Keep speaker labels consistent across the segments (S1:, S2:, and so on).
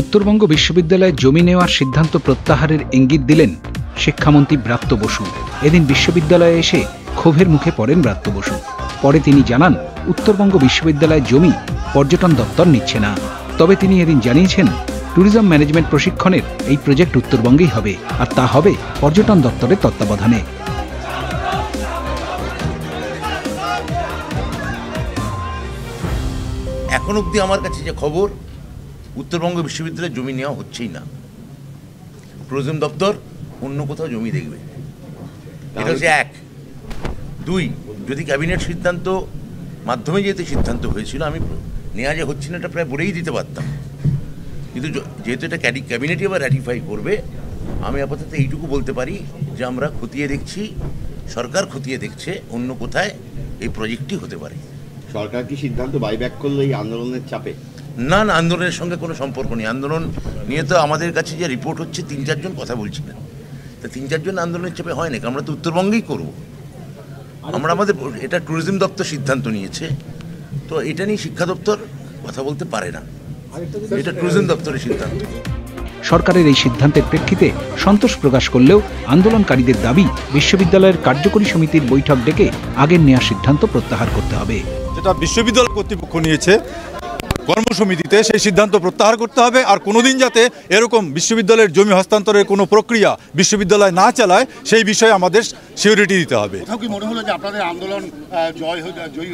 S1: উত্তরবঙ্গ বিশ্ববিদ্যালয়ে জমি নেওয়ার সিদ্ধান্ত প্রত্যাহারের ইঙ্গিত দিলেন শিক্ষামন্ত্রী ব্রাত্য বসু। এদিন বিশ্ববিদ্যালয়ে এসে ক্ষোভের মুখে পড়েন ব্রাত্য বসু। পরে তিনি জানান, উত্তরবঙ্গ বিশ্ববিদ্যালয়ের জমি পর্যটন দপ্তর নিচ্ছে না। তবে তিনি এদিন জানিয়েছেন, ট্যুরিজম ম্যানেজমেন্ট প্রশিক্ষণের এই প্রজেক্ট উত্তরবঙ্গেই হবে, আর তা হবে পর্যটন দপ্তরের তত্ত্বাবধানে।
S2: এখন অবধি আমার কাছে যে খবর উত্তরবঙ্গ বিশ্ববিদ্যালয়ে জমি নেওয়া হচ্ছেই না। ট্যুরিজম দপ্তর অন্য কোথাও জমি দেখবে। এটা হচ্ছে এক। দুই যদি ক্যাবিনেট সিদ্ধান্ত মাধ্যমে যেহেতু সিদ্ধান্ত হয়েছিল আমি নেওয়া যে হচ্ছে না এটা প্রায় বলেই দিতে পারতাম। কিন্তু যেহেতু এটা ক্যাডি ক্যাবিনেটই আবার র্যাটিফাই করবে আমি আপাতত এইটুকু বলতে পারি যে আমরা খতিয়ে দেখছি সরকার খতিয়ে দেখছে অন্য কোথায় এই প্রজেক্টটি হতে পারে।
S3: সরকার কি সিদ্ধান্ত বাইব্যাক করল এই আন্দোলনের চাপে?
S2: না না আন্দোলনের সঙ্গে কোনো সম্পর্ক নেই। আন্দোলন নিয়ে তো আমাদের কাছে যে রিপোর্ট হচ্ছে তিন চারজন কথা বলছিলেন। তা তিন চারজন আন্দোলনের চাপে হয় না আমরা তো উত্তরবঙ্গেই করব। আমরা আমাদের এটা ট্যুরিজম দপ্তর সিদ্ধান্ত নিয়েছে। তো এটা নিয়ে শিক্ষা দপ্তর কথা বলতে পারে না। এটা ট্যুরিজম দপ্তরের সিদ্ধান্ত।
S1: সরকারের এই সিদ্ধান্তের প্রেক্ষিতে সন্তোষ প্রকাশ করলেও আন্দোলনকারীদের দাবি বিশ্ববিদ্যালয়ের কার্যকরী সমিতির বৈঠক ডেকে আগের নেওয়া সিদ্ধান্ত প্রত্যাহার করতে হবে।
S4: যেটা বিশ্ববিদ্যালয় কর্তৃপক্ষ নিয়েছে কর্মসমিতিতে সেই সিদ্ধান্ত প্রত্যাহার করতে হবে আর কোনোদিন যাতে এরকম বিশ্ববিদ্যালয়ের জমি হস্তান্তরের কোনো প্রক্রিয়া বিশ্ববিদ্যালয় না চালায় সেই বিষয়ে আমাদের সিউরিটি দিতে হবে।
S5: আন্দোলন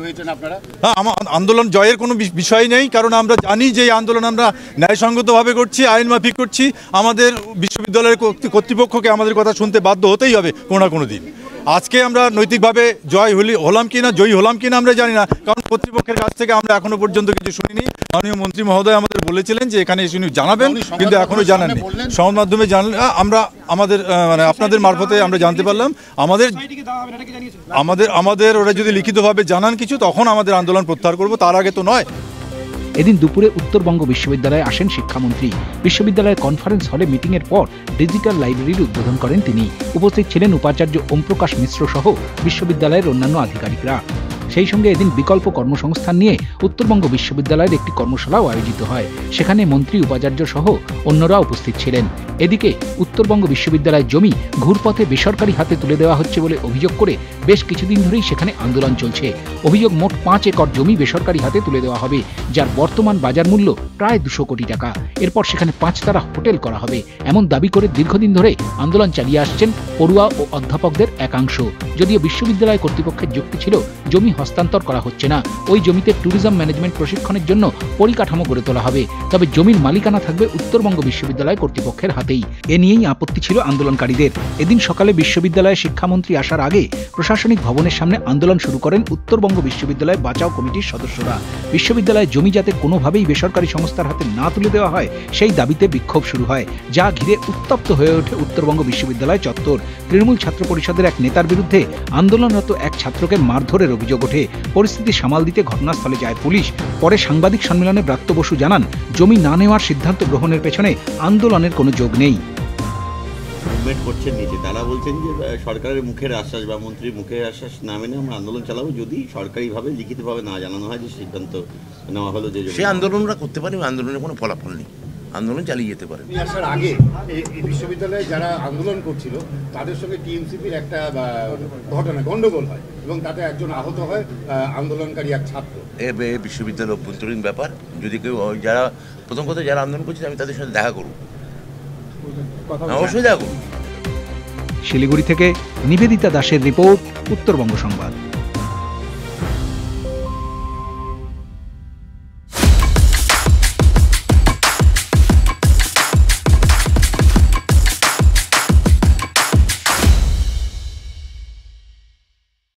S5: হয়ে
S4: আন্দোলন জয়ের কোনো বিষ- বিষয় নেই কারণ আমরা জানি যে এই আন্দোলন আমরা ন্যায়সঙ্গতভাবে করছি আইন মাফিক করছি। আমাদের বিশ্ববিদ্যালয়ের কর্তৃ- কর্তৃপক্ষকে আমাদের কথা শুনতে বাধ্য হতেই হবে কোনো না কোনো দিন। আজকে আমরা নৈতিকভাবে জয় হলি হলাম কিনা জয়ী হলাম কিনা আমরা জানি না। কারণ কর্তৃপক্ষের কাছ থেকে আমরা এখনও পর্যন্ত কিছু শুনিনি। মাননীয় মন্ত্রী মহোদয় আমাদের বলেছিলেন যে এখানে এসে উনি জানাবেন কিন্তু
S5: এখনও
S4: জানাননি। সংবাদ মাধ্যমে জানলে আমরা আমাদের মানে আপনাদের মারফতে আমরা জানতে পারলাম। আমাদের আমাদের আমাদের ওরা যদি লিখিতভাবে জানান কিছু তখন আমাদের আন্দোলন প্রত্যাহার করব। তার আগে তো নয়।
S1: এদিন দুপুরে উত্তরবঙ্গ বিশ্ববিদ্যালয়ে আসেন শিক্ষামন্ত্রী। বিশ্ববিদ্যালয়ের কনফারেন্স হলে মিটিংয়ের পর ডিজিটাল লাইব্রেরির উদ্বোধন করেন তিনি। উপস্থিত ছিলেন উপাচার্য ওমপ্রকাশ মিশ্র সহ বিশ্ববিদ্যালয়ের অন্যান্য আধিকারিকরা। সেই সঙ্গে এদিন বিকল্প কর্মসংস্থান নিয়ে উত্তরবঙ্গ বিশ্ববিদ্যালয়ের একটি কর্মশালাও আয়োজিত হয়। সেখানে মন্ত্রী, উপাচার্য সহ অন্যরা উপস্থিত ছিলেন। এদিকে উত্তরবঙ্গ বিশ্ববিদ্যালয়ের জমি ঘুরপথে বেসরকারি হাতে তুলে দেওয়া হচ্ছে বলে অভিযোগ করে বেশ কিছুদিন ধরেই সেখানে আন্দোলন চলছে। অভিযোগ মোট পাঁচ একর জমি বেসরকারি হাতে তুলে দেওয়া হবে, যার বর্তমান বাজার মূল্য প্রায় দুশো কোটি টাকা। এরপর সেখানে পাঁচতারা হোটেল করা হবে, এমন দাবি করে দীর্ঘদিন ধরে আন্দোলন চালিয়ে আসছেন পড়ুয়া ও অধ্যাপকদের একাংশ। যদিও বিশ্ববিদ্যালয় কর্তৃপক্ষের যুক্তি ছিল, জমি হস্তান্তর করা হচ্ছে না। ওই জমিতে ট্যুরিজম ম্যানেজমেন্ট প্রশিক্ষণের জন্য পরিকাঠামো গড়ে তোলা হবে। তবে জমির মালিকানা থাকবে উত্তরবঙ্গ বিশ্ববিদ্যালয় কর্তৃপক্ষের হাতেই এ নিয়েই আপত্তি ছিল আন্দোলনকারীদের। এদিন সকালে বিশ্ববিদ্যালয়ে শিক্ষামন্ত্রী আসার আগে প্রশাসনিক ভবনের সামনে আন্দোলন শুরু করেন উত্তরবঙ্গ বিশ্ববিদ্যালয় বাঁচাও কমিটির সদস্যরা। বিশ্ববিদ্যালয়ে জমি যাতে কোনোভাবেই বেসরকারি সংস্থার হাতে না তুলে দেওয়া হয়, সেই দাবিতে বিক্ষোভ শুরু হয়, যা ঘিরে উত্তপ্ত হয়ে ওঠে উত্তরবঙ্গ বিশ্ববিদ্যালয় চত্বর। তৃণমূল ছাত্র পরিষদের এক নেতার বিরুদ্ধে আন্দোলনরত এক ছাত্রকে মারধরের অভিযোগ ওঠে। পরিস্থিতি সামাল দিতে ঘটনাস্থলে যায় পুলিশ। পরে সাংবাদিক সম্মেলনে ব্রাত্য বসু জানান, জমি না নেওয়ার সিদ্ধান্ত গ্রহণের পেছনে আন্দোলনের কোনো যোগ নেই।
S3: মুভমেন্ট করছেন নিচে তারা বলছেন যে সরকারের মুখের আশ্বাস বা মন্ত্রীর মুখের আশ্বাস না মেনে আমরা আন্দোলন চালাবো যদি সরকারিভাবে লিখিতভাবে না জানানো হয় যে সিদ্ধান্ত নেওয়া হলো যে
S2: সে আন্দোলনরা করতে পারে আন্দোলনের কোনো ফলাফল নেই। আন্দোলন চালিয়ে যেতে পারে।
S5: আসার আগে এই বিশ্ববিদ্যালয়ে যারা আন্দোলন করছিল তাদের সঙ্গে টিএমসিপির একটা ঘটনা গন্ডগোল হয় এবং তাতে একজন আহত হয় আন্দোলনকারী এক ছাত্র।
S2: এ এ বিশ্ববিদ্যালয় অভ্যন্তরীণ ব্যাপার। যদি কেউ ওই যারা প্রথম কথা যারা আন্দোলন করছে আমি তাদের সাথে দেখা করব। অবশ্যই দেখা।
S1: শিলিগুড়ি থেকে নিবেদিতা দাসের রিপোর্ট উত্তরবঙ্গ সংবাদ।